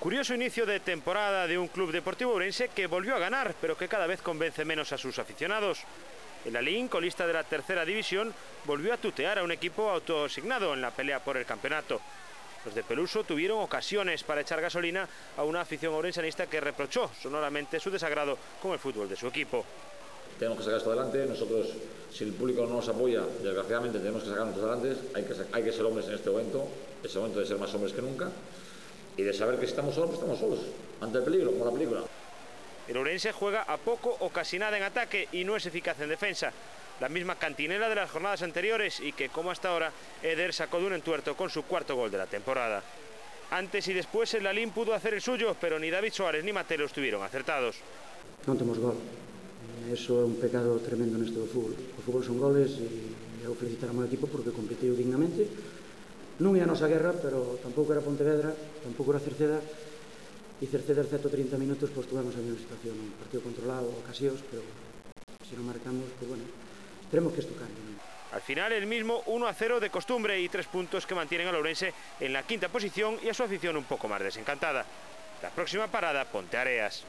Curioso inicio de temporada de un club deportivo urense que volvió a ganar, pero que cada vez convence menos a sus aficionados. El Alín, colista de la tercera división, volvió a tutear a un equipo autoasignado en la pelea por el campeonato. Los de Peluso tuvieron ocasiones para echar gasolina a una afición orensanista que reprochó sonoramente su desagrado con el fútbol de su equipo. Tenemos que sacar esto adelante, nosotros, si el público no nos apoya, desgraciadamente tenemos que sacarnos adelante, hay que, hay que ser hombres en este momento, es el momento de ser más hombres que nunca y de saber que si estamos solos, pues estamos solos, ante el peligro, como la película. El Orense juega a poco o casi nada en ataque y no es eficaz en defensa. La misma cantinela de las jornadas anteriores y que, como hasta ahora, Eder sacó de un entuerto con su cuarto gol de la temporada. Antes y después el Lalín pudo hacer el suyo, pero ni David Suárez ni Mateo estuvieron acertados. Non temos gol. Eso é un pecado tremendo neste do fútbol. O fútbol son goles felicitar ao equipo porque competiu dignamente Non é a guerra, pero tampouco era Pontevedra, tampouco era Cerceda, e Cerceda, excepto 30 minutos, pois tuvemos a mesma situación, un partido controlado, ocasións, pero se non marcamos, pois bueno, tenemos que cambie. Al final el mismo 1 a 0 de costumbre y tres puntos que mantienen a Lourense en la quinta posición y a su afición un poco más desencantada. La próxima parada, Ponte Areas.